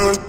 one.